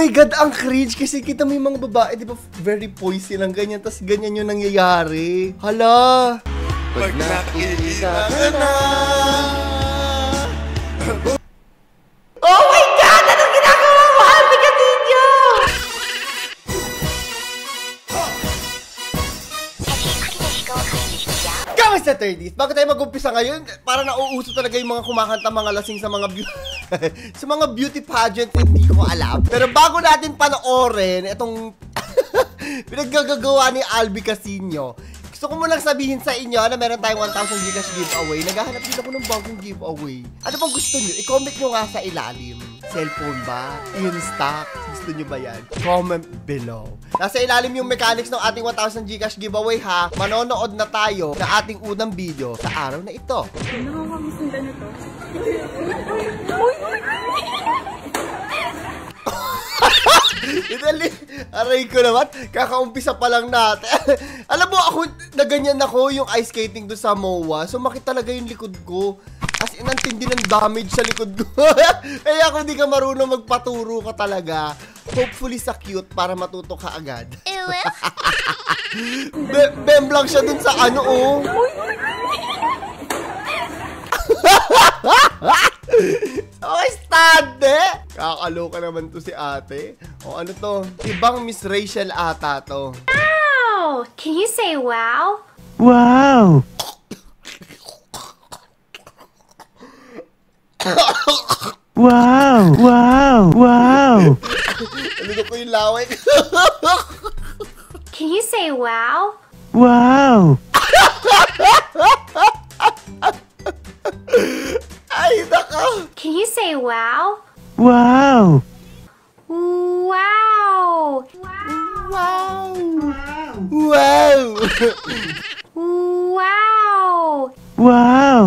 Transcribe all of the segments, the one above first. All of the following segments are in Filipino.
my God, ang cringe kasi kita mo yung mga babae, di ba, very poisy lang ganyan, tas ganyan yung nangyayari. Hala! Pag nakikita ka na Oh Kamusta 30s? Bago tayo mag-umpisa ngayon, para nauuso talaga yung mga kumakanta mga lasing sa mga beauty sa mga beauty pageant, hindi ko alam. Pero bago natin panoorin itong pinaggagawa ni Albi Casino, gusto ko munang sabihin sa inyo na meron tayong 1,000 Gcash giveaway. Naghahanap din ako ng bagong giveaway. Ano bang gusto nyo? I-comment nyo nga sa ilalim. Cellphone ba? In? Gusto nyo ba yan? Comment below. Nasa ilalim yung mechanics ng ating 1,000 Gcash giveaway ha. Manonood na tayo sa ating unang video sa araw na ito. Nakakamisundan na to. Idali, aray ko naman, kakaumpisa pa lang natin. Alam mo, ako, na ganyan ako yung ice skating do sa MOA. Sumakit talaga yung likod ko. As in, ang tindi ng damage sa likod ko. Kaya kung hindi ka marunong magpaturo ka talaga, hopefully sa cute para matuto ka agad. Be bemblang siya dun sa ano, oh. Oh, stande! Kakaloka naman to si ate. O ano to? Ibang Miss Rachel ata to. Wow! Can you say wow? Wow! Wow! Wow! Wow! Ano ko yung laway? Can you say wow? Wow! Ay, naka! Can you say wow? Wow! Wow! Wow! Wow! Wow! Wow!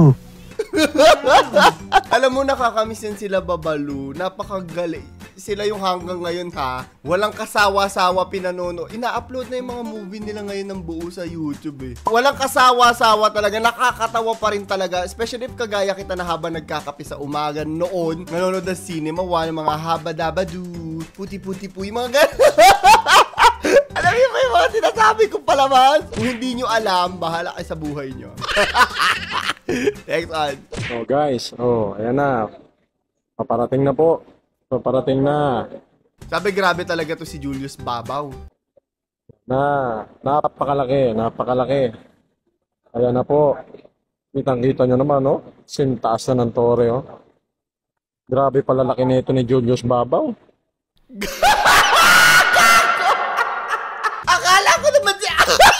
Alam mo, nakakamiss yan sila Babalu. Napakagaling. Sila yung hanggang ngayon ha. Walang kasawa-sawa pinanono. Ina-upload na yung mga movie nila ngayon ng buo sa YouTube eh. Walang kasawa-sawa talaga. Nakakatawa pa rin talaga. Especially if kagaya kita na habang nagkakape sa umaga noon. Nanonood ng cinema. One, mga habadabadu. Puti-puti po. Yung mga ganun. Alam niyo ba yung mga sinasabi ko palabas? Kung hindi nyo alam, bahala kayo sa buhay nyo. Next one. Oh guys, oh, ayan na. Paparating na po. Paparating na. Sabi grabe talaga to si Julius Babaw. Na, napakalaki, napakalaki. Ayan na po. Kitang-kita nyo naman, no? Sintaas na ng tore, oh. Grabe pala laki nito ni Julius Babaw. Akala ko naman si...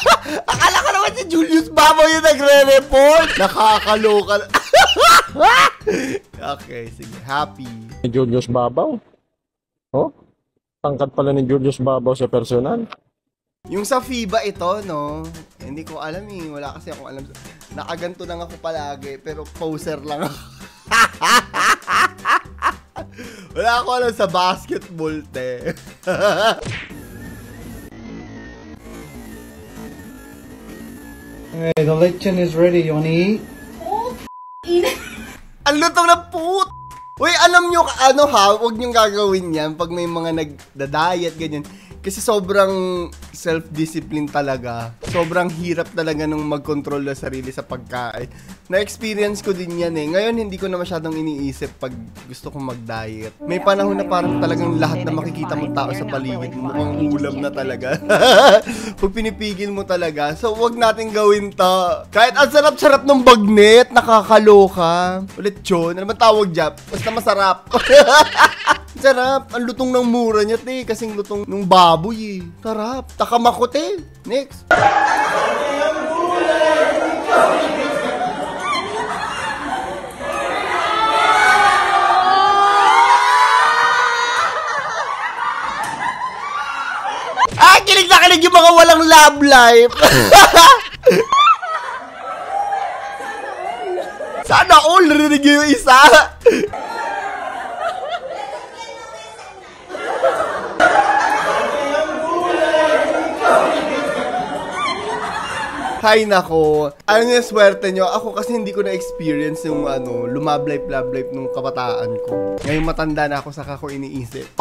Akala ko naman si Julius Babaw yung nagre-report. Nakakaloka. Okay, sige. Happy. Ni Julius Babaw. Oh, tangkad pala ni Julius Babaw sa personal. Yung sa FIBA ito, no? Hindi ko alam eh. Wala kasi akong alam. Nakaganto lang ako palagi, pero poser lang ako. Wala ako alam sa basketball, te. Hey, the lechon is ready. You wanna eat? Ang lutong na put! Uy, alam nyo, ano ha, huwag nyo gagawin yan pag may mga nagda-diet, ganyan. Kasi sobrang self-discipline talaga. Sobrang hirap talaga nung mag-control na sarili sa pagkain. Na-experience ko din yan eh. Ngayon, hindi ko na masyadong iniisip pag gusto kong mag-diet. May panahon na parang talagang lahat na makikita mong tao sa paligid mo, mukhang ulam na talaga. pag pinipigil mo talaga. So, wag natin gawin to. Kahit ang sarap-sarap ng bagnet, nakakaloka. Ulit yun. Ano ba tawag dyan? Basta masarap. Sarap. Ang lutong ng mura niya, te. Kasing lutong ng baboy, eh. Sarap. Takamakote. Next. Ah, kilig na kilig yung mga walang love life. Sana all narinig yung isa. Hay nako. Ano yung swerte nyo? Ako kasi hindi ko na-experience yung ano, lumablay-blablay nung kabataan ko. Ngayon matanda na ako, saka ko iniisip.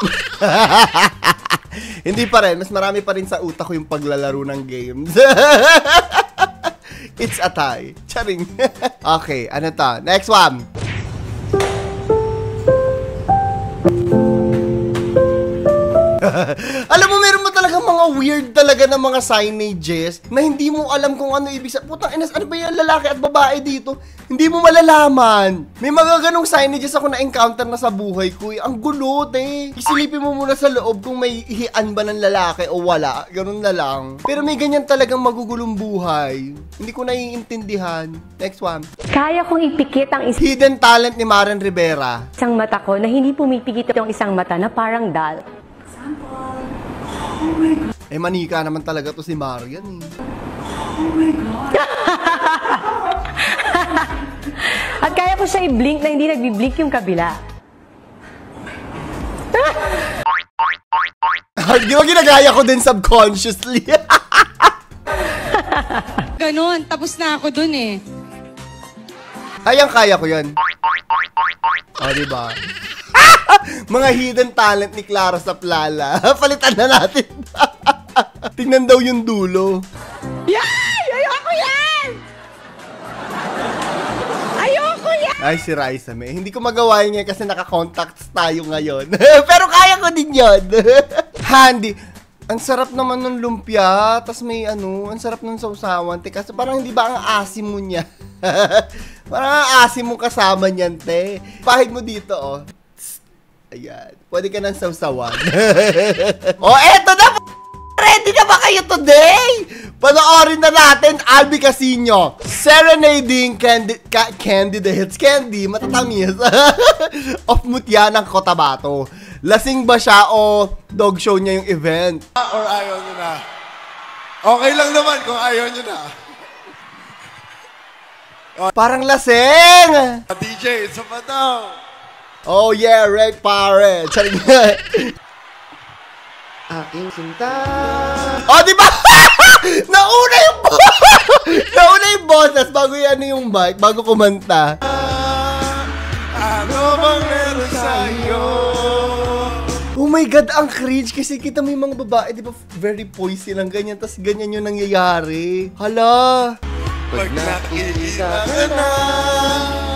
hindi pa rin. Mas marami pa rin sa utak ko yung paglalaro ng games. It's a tie. Charing. okay, ano to? Next one. alam mo, meron mga weird talaga na mga signages na hindi mo alam kung ano ibig sabihin. Putang inas, ano ba yung lalaki at babae dito? Hindi mo malalaman. May mga ganong signages ako na-encounter na sa buhay ko. eh. Ang gulo, te. Isilipin mo muna sa loob kung may ihian ba ng lalaki o wala. Ganun na lang. Pero may ganyan talagang magugulong buhay. Hindi ko naiintindihan. Next one. Kaya kong ipikit ang Hidden talent ni Maren Rivera. isang mata ko na hindi pumipigit yung isang mata na parang dal. Eh, manika naman talaga to si Marian eh. At kaya ko siya i-blink na hindi nagbi-blink yung kabila. Di ba ginagaya ko din subconsciously? Ganon, tapos na ako dun eh. Ay, ang kaya ko yan. O, oh, diba? Mga hidden talent ni Clara sa Plala. Palitan na natin. Tingnan daw yung dulo. Yay! Ayoko yan! Ayoko yan! Ay, si Raisa May. Hindi ko magawa yun ngayon kasi naka-contacts tayo ngayon. Pero kaya ko din yun. Handy. Ang sarap naman ng lumpia. Tapos may ano, ang sarap ng sausawan. Te, kasi parang hindi ba ang asim mo niya? parang ang asim mo kasama niyan, te. Pahid mo dito, oh. Ayan. Pwede ka ng sausawan. oh, eto na! Ready na ba kayo today? Panoorin na natin Albi Casino Serenading Candy, ka, Candy the Hits Candy Matatamis Of Mutya ng Cotabato Lasing ba siya o dog show niya yung event? or ayaw nyo na? Okay lang naman kung ayaw nyo na. Parang lasing! Ah, DJ, isa pa daw. Oh yeah, right pare Charing Aking sinta Oh di ba? Nauna yung Nauna yung boses bago yan yung mic Bago kumanta Ano bang meron sa'yo? Oh my God, ang cringe kasi kita mo yung mga babae, di ba, very poisy lang ganyan, tas ganyan yung nangyayari. Hala! Pag nakikita ka na.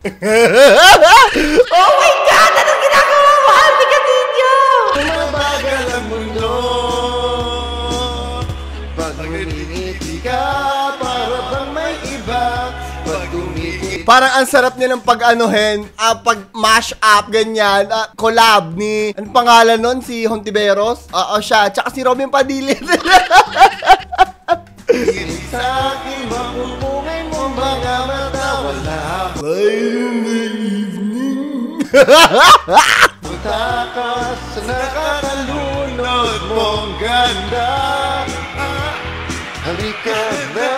oh my God! Anong ginagawa mo, Albi Casino? Mabagal ang mundo. Pag ngumingiti ka, para bang may iba. Pag umingiti Parang ang sarap nilang pag-anuhin, ah, pag-mash up, ganyan, ah, collab ni, anong pangalan nun? Si Hontiveros? Oo, siya. Tsaka si Robin Padilla. sa mga mata, wala ako. Takas sa nakakalunod mong ganda Halika na,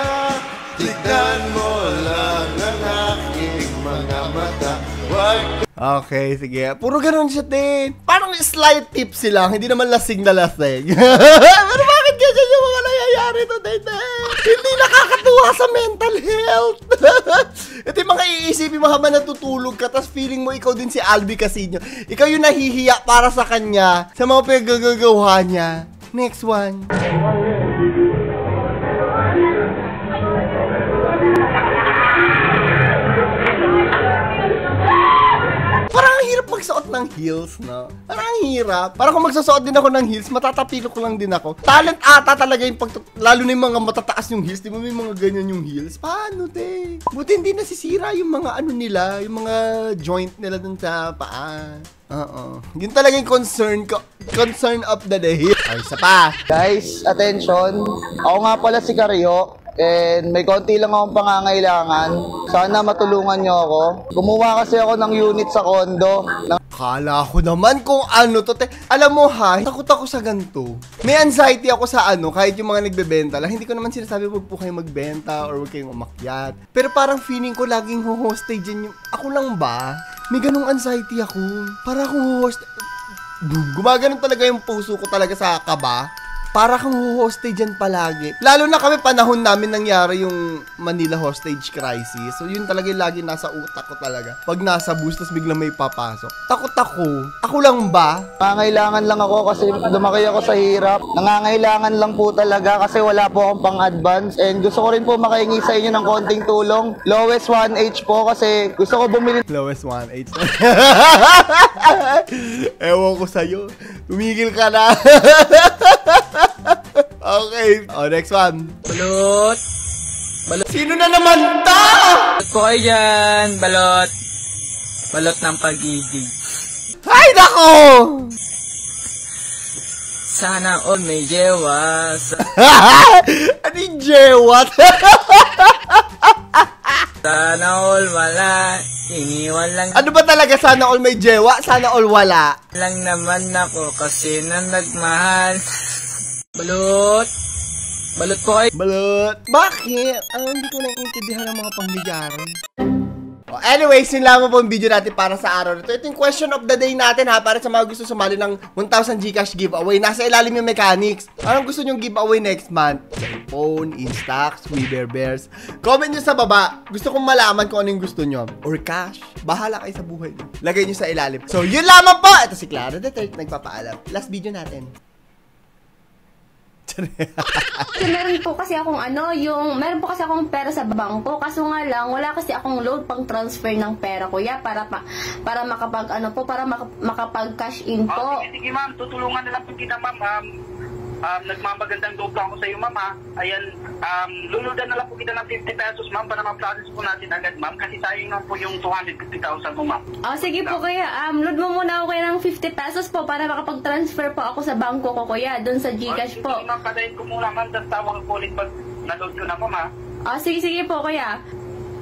tignan mo lang ang aking mga mata Huwag Okay, sige. Puro ganun siya din. Parang slight tips lang, hindi naman lasing na lasing. Pero bakit ganyan yung mga nangyayari today? Hindi nakakatuwa sa mental health. Ito yung mga iisipin mo habang natutulog ka, tapos feeling mo ikaw din si Albi Casino. Ikaw yung nahihiya para sa kanya, sa mga pinagagagawa niya. Next one. Ng heels, no? Parang ang hirap. Parang kung magsusuot din ako ng heels, matatapilo ko lang din ako. Talent ata talaga yung pag... Lalo na yung mga matataas yung heels. Di ba may mga ganyan yung heels? Paano, te? Buti hindi nasisira yung mga ano nila, yung mga joint nila dun sa paa. Oo. Yun talaga yung concern ko. Concern of the day. Ay, isa pa. Guys, attention. Ako nga pala si Karyo. And may konti lang akong pangangailangan. Sana matulungan nyo ako. Gumawa kasi ako ng unit sa kondo. Ng Kala ko naman kung ano to. Te. Alam mo ha, takot ako sa ganito. May anxiety ako sa ano, kahit yung mga nagbebenta lang. Hindi ko naman sinasabi huwag po kayo magbenta or huwag kayong umakyat. Pero parang feeling ko laging ho-hostage yun yung... Ako lang ba? May ganong anxiety ako. Para akong host... Gumaganon talaga yung puso ko talaga sa kaba. Para kang hostage dyan palagi. Lalo na kami panahon namin nangyari yung Manila hostage crisis. So yun talaga yung lagi nasa utak ko talaga. Pag nasa bus, tapos biglang may papasok. Takot ako. Ako lang ba? Nangangailangan lang ako kasi lumaki ako sa hirap. Nangangailangan lang po talaga kasi wala po akong pang-advance. And gusto ko rin po makahingi sa inyo ng konting tulong. Lowest 1H po kasi gusto ko bumili Lowest 1.8. Ewan ko sa'yo. Tumigil ka na. okay. Oh, next one. Balot. Sino na naman ta? Balot po kayo dyan. Balot. Balot ng pag-ibig. Ay, nako! Sana all may jewa. Sa- ano yung jewat? Sana all wala. Iniwan lang, ano ba talaga sana all may jewa? Sana all wala. lang naman ako kasi na nagmahal. Balot. Balot po kayo. Balot. Bakit? Ah, hindi ko naiintindihan ang mga pangyayari. Oh, anyways, yun lamang po yung video natin para sa araw na to. Ito yung question of the day natin ha, para sa mga gusto sumali ng 1,000 Gcash giveaway. Nasa ilalim yung mechanics. Anong gusto nyong giveaway next month? Cellphone, Instax, We Bear Bears. Comment nyo sa baba. Gusto kong malaman kung ano yung gusto nyo. Or cash. Bahala kayo sa buhay nyo. Lagay nyo sa ilalim. So, yun lamang po. Ito si Clara the Third nagpapaalam. Last video natin. Meron po kasi akong ano, yung, meron po kasi akong pera sa bangko. Kaso nga lang, wala kasi akong load pang transfer ng pera kuya para pa, para makapag ano po, para maka- makapag cash in Oh, po. sige, sige ma'am, tutulungan na lang po kita ma'am. Um, nagmamagandang loob ako sa iyo ma'am ha. Ayan, um, luludan na lang po kita ng 50 pesos ma'am para ma-process po natin agad ma'am. Kasi sayang lang po yung 250,000 mo ma'am. Oh, sige po kuya, um, load mo muna ako kuya ng 50 pesos po para makapag-transfer po ako sa bangko ko kuya, doon sa Gcash Oh, po. Sige ma'am, patayin ko muna ma'am, tapos tawag ko ulit pag na-load ko na ma'am ha. Oh, sige, sige po kuya.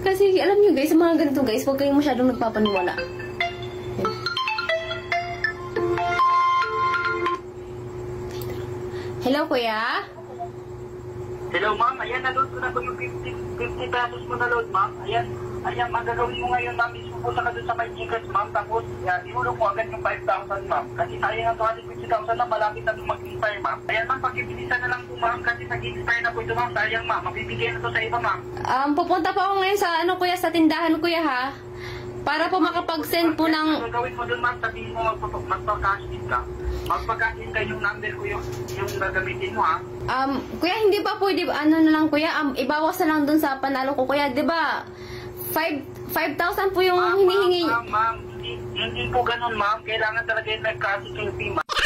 Kasi alam niyo guys, mga ganito guys, huwag kayong masyadong nagpapaniwala. Hello kuya? Hello ma'am, ayan na-load ko na po yung 50, 50 pesos mo na-load ma'am. Ayan, ayan, magagawin mo ngayon ma'am, is pupunta ka dun sa my Gcash ma'am, tapos uh, ihulog mo agad yung 5,000 ma'am. Kasi sayang ang 250,000 na malapit na itong mag-expire ma'am. Ayan ma'am, pag-ibilisan na lang po ma'am, kasi nag-expire na po ito ma'am, sayang ma'am, mabibigay na to sa iba ma'am. Um, pupunta po ako ngayon sa ano kuya, sa tindahan kuya ha. Para po makapag-send po ng... Ang mo dun ma'am, sabihin mo magpa- magpa-cash in ka. Magpa-cash in ka yung number ko yung, yung gagamitin mo ha. Um, kuya, hindi pa pwede, ano na lang kuya, um, ibawas na lang dun sa panalo ko kuya, di ba? 5 5,000 po yung Ma'am, hinihingi. Ma'am, ma'am, hindi, hindi po ganun ma'am. Kailangan talaga yung nag-cash in fee ma'am.